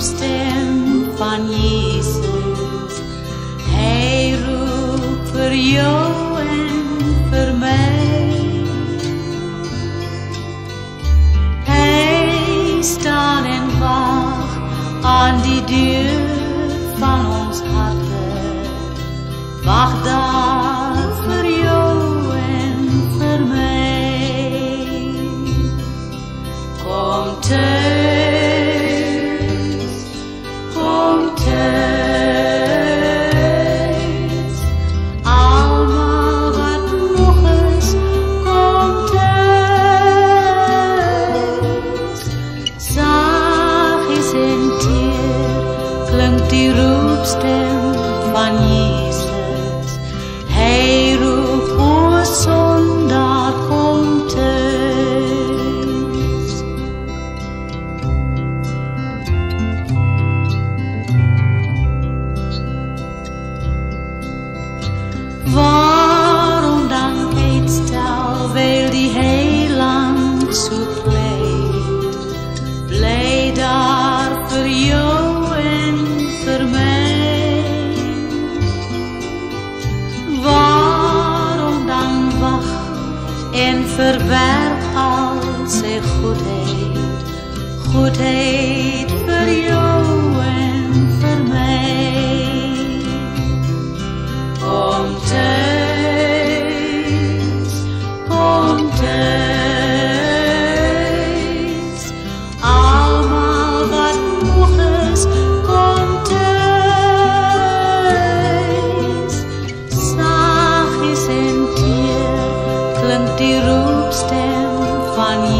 roepstem van Jesus. Hy roep vir jou en vir my. Hy staan en wag aan die deur van ons harte. Wag daar die roepstem van Jesus. verberg al zijn goedheid, goedheid voor jou en voor mij. Kom allemaal wat is, en. money. you.